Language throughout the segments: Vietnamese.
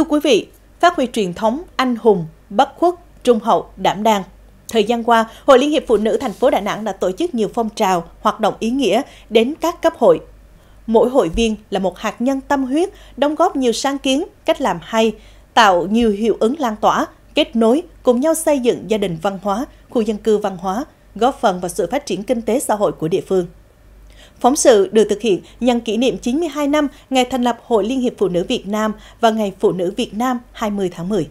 Thưa quý vị, phát huy truyền thống anh hùng, bất khuất, trung hậu, đảm đang. Thời gian qua, Hội Liên hiệp Phụ nữ thành phố Đà Nẵng đã tổ chức nhiều phong trào, hoạt động ý nghĩa đến các cấp hội. Mỗi hội viên là một hạt nhân tâm huyết, đóng góp nhiều sáng kiến, cách làm hay, tạo nhiều hiệu ứng lan tỏa, kết nối, cùng nhau xây dựng gia đình văn hóa, khu dân cư văn hóa, góp phần vào sự phát triển kinh tế xã hội của địa phương. Phóng sự được thực hiện nhân kỷ niệm 92 năm ngày thành lập Hội Liên hiệp Phụ nữ Việt Nam và Ngày Phụ nữ Việt Nam 20 tháng 10.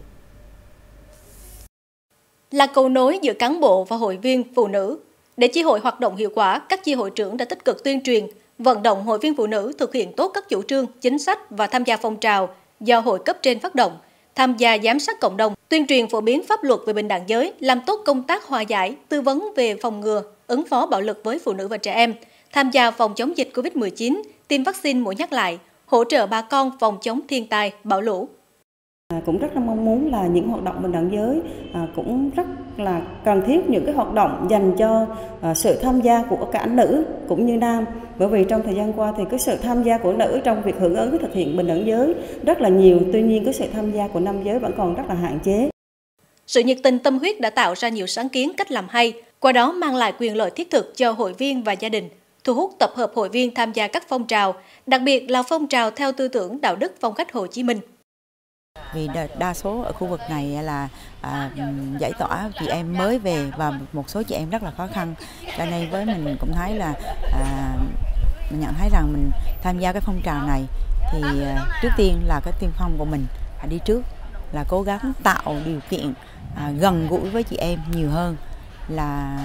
Là cầu nối giữa cán bộ và hội viên phụ nữ. Để chi hội hoạt động hiệu quả, các chi hội trưởng đã tích cực tuyên truyền, vận động hội viên phụ nữ thực hiện tốt các chủ trương, chính sách và tham gia phong trào do hội cấp trên phát động, tham gia giám sát cộng đồng, tuyên truyền phổ biến pháp luật về bình đẳng giới, làm tốt công tác hòa giải, tư vấn về phòng ngừa, ứng phó bạo lực với phụ nữ và trẻ em – tham gia phòng chống dịch COVID-19, tiêm vaccine mũi nhắc lại, hỗ trợ bà con phòng chống thiên tai, bão lũ. À, cũng rất là mong muốn là những hoạt động bình đẳng giới à, cũng rất là cần thiết những cái hoạt động dành cho à, sự tham gia của cả nữ cũng như nam. Bởi vì trong thời gian qua thì cái sự tham gia của nữ trong việc hưởng ứng thực hiện bình đẳng giới rất là nhiều tuy nhiên cái sự tham gia của nam giới vẫn còn rất là hạn chế. Sự nhiệt tình tâm huyết đã tạo ra nhiều sáng kiến cách làm hay qua đó mang lại quyền lợi thiết thực cho hội viên và gia đình thu hút tập hợp hội viên tham gia các phong trào, đặc biệt là phong trào theo tư tưởng đạo đức phong cách Hồ Chí Minh. Vì đa số ở khu vực này là à, giải tỏa chị em mới về và một số chị em rất là khó khăn, cho nên với mình cũng thấy là à, mình nhận thấy rằng mình tham gia cái phong trào này thì à, trước tiên là cái tiên phong của mình phải đi trước là cố gắng tạo điều kiện à, gần gũi với chị em nhiều hơn là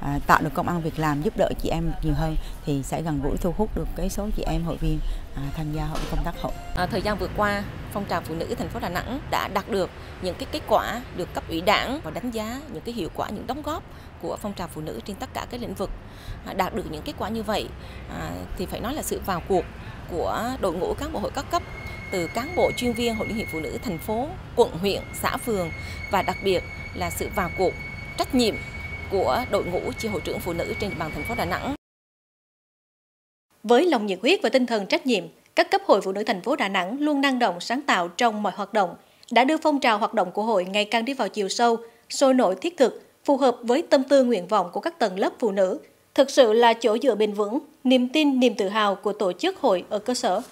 à, tạo được công ăn việc làm giúp đỡ chị em nhiều hơn thì sẽ gần gũi thu hút được cái số chị em hội viên à, tham gia hội công tác hội. À, thời gian vừa qua, phong trào phụ nữ thành phố Đà Nẵng đã đạt được những cái kết quả được cấp ủy đảng và đánh giá những cái hiệu quả, những đóng góp của phong trào phụ nữ trên tất cả các lĩnh vực. À, đạt được những kết quả như vậy à, thì phải nói là sự vào cuộc của đội ngũ cán bộ hội các cấp từ cán bộ chuyên viên Hội Liên hiệp Phụ nữ thành phố, quận, huyện, xã, phường và đặc biệt là sự vào cuộc trách nhiệm của đội ngũ chi hội trưởng phụ nữ trên địa bàn thành phố Đà Nẵng. Với lòng nhiệt huyết và tinh thần trách nhiệm, các cấp hội phụ nữ thành phố Đà Nẵng luôn năng động sáng tạo trong mọi hoạt động, đã đưa phong trào hoạt động của hội ngày càng đi vào chiều sâu, sôi nổi thiết thực, phù hợp với tâm tư nguyện vọng của các tầng lớp phụ nữ, thực sự là chỗ dựa bền vững, niềm tin, niềm tự hào của tổ chức hội ở cơ sở.